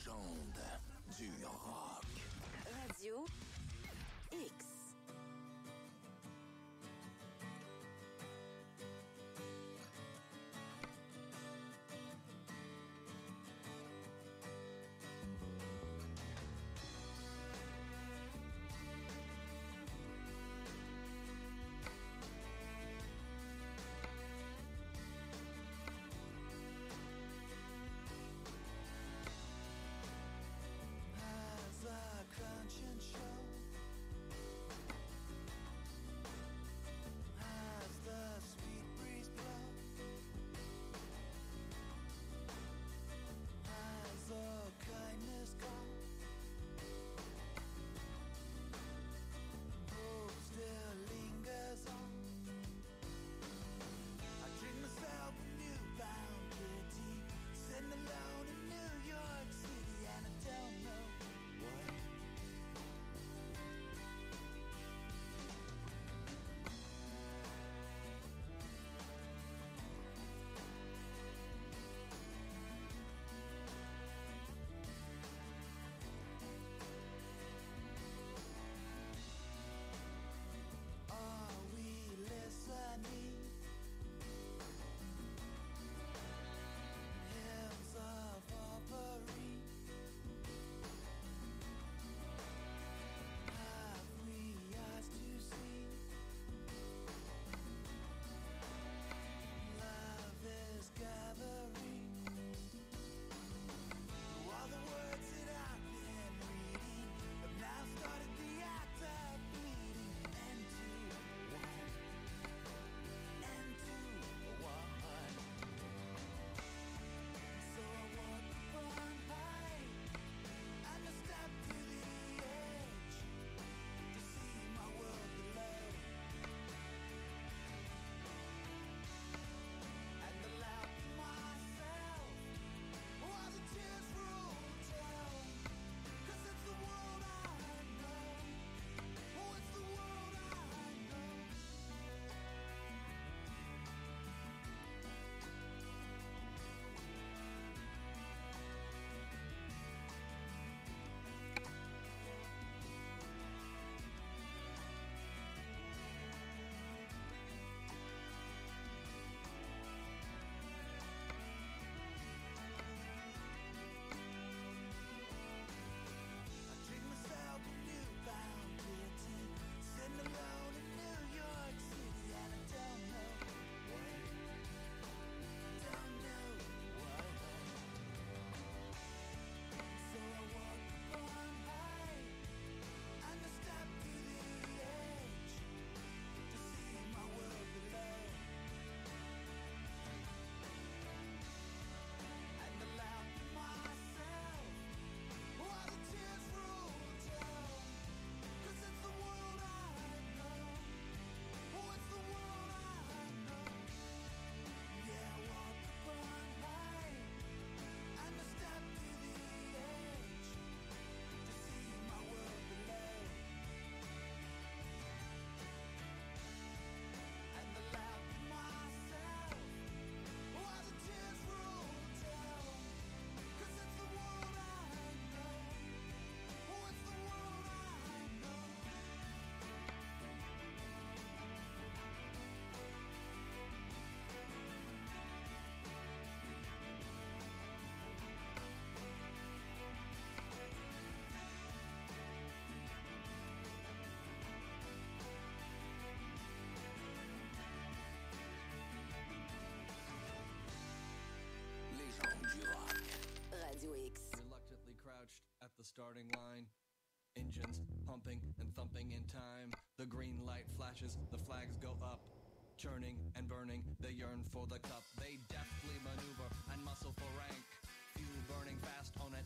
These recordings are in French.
légende du rock. Radio starting line. Engines pumping and thumping in time. The green light flashes, the flags go up. Churning and burning, they yearn for the cup. They deftly maneuver and muscle for rank. Fuel burning fast on an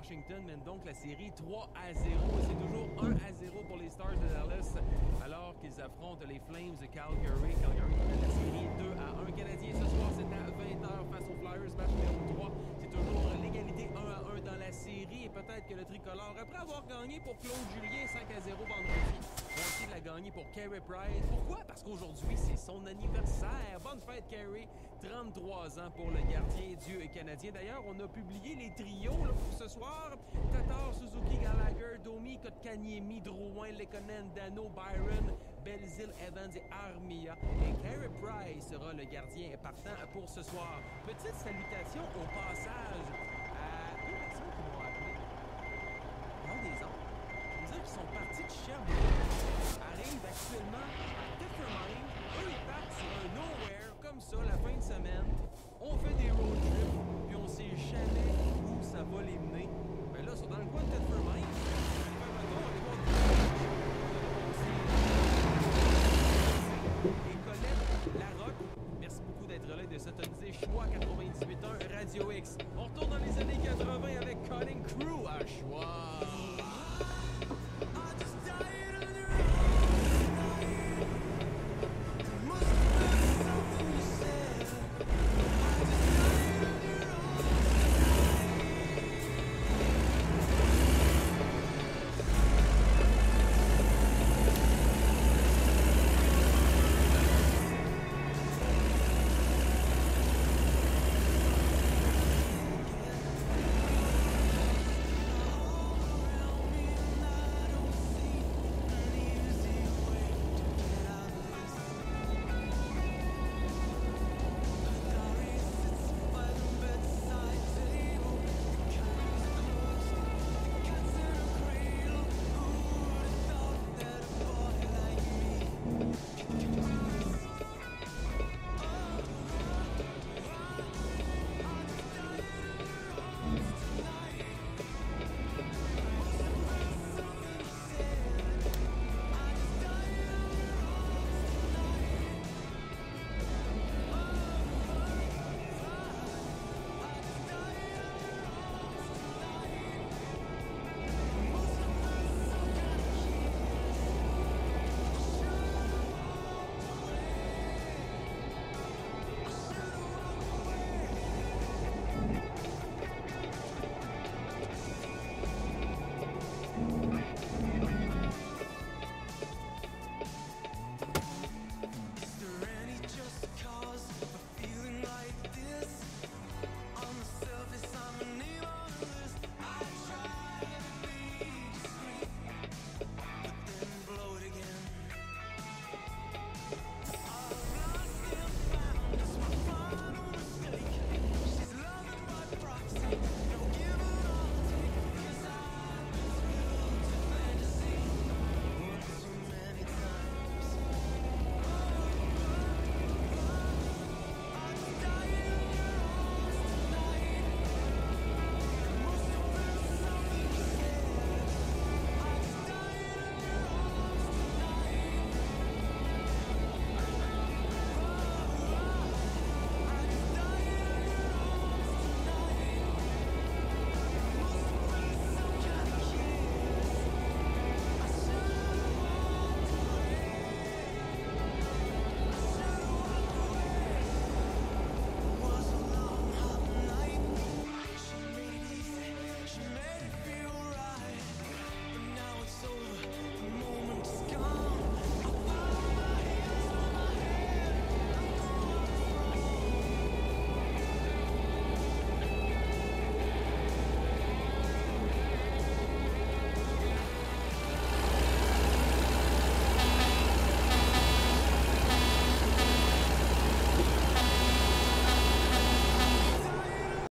Washington, mène donc la série 3 à 0. C'est toujours 1 à 0 pour les Stars de Dallas alors qu'ils affrontent les Flames de Calgary. Calgary mène la série 2 à 1. Canadien ce soir, c'est à 20h face aux Flyers, match numéro 3. C'est toujours l'égalité 1 à 1 dans la série et peut-être que le tricolore, après avoir gagné pour Claude Julien 5 à 0 vendredi, de la gagner pour Carey Price. Pourquoi? Parce qu'aujourd'hui, c'est son anniversaire. Bonne fête, Carey. 33 ans pour le gardien du Canadien. D'ailleurs, on a publié les trios pour ce soir. Tatar, Suzuki, Gallagher, Domi, Kotkaniemi, Drouin, Lekonen, Dano, Byron, Belzil, Evans et Armia. Et Carey Price sera le gardien partant pour ce soir. Petite salutation au passage Qu'ils sont partis de Sherbrooke. Arrivent actuellement à Differmind. Eux, ils partent sur un nowhere comme ça la fin de semaine. On fait des road trips, puis on sait jamais où ça va les mener. Mais là, ils sont dans le coin de Differmind. Et Colette Larocque, merci beaucoup d'être là et de s'autoriser Choix 98.1 Radio X. On retourne dans les années 80 avec Cutting Crew à Choix.